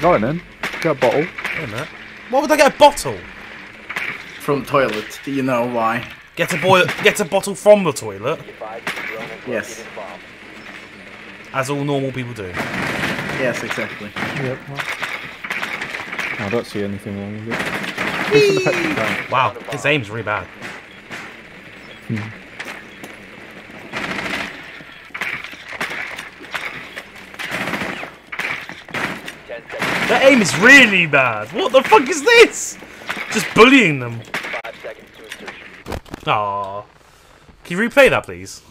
Go on then. Get a bottle. Wait a minute. Why would I get a bottle? From toilet. Do you know why? Get a boil. get a bottle from the toilet, Yes. as all normal people do. Yes, exactly. Yep. I don't see anything wrong with it. This is a petrol tank. Wow, his aim's really bad. Hmm. Their aim is really bad. What the fuck is this? Just bullying them. Aww. Can you replay that, please?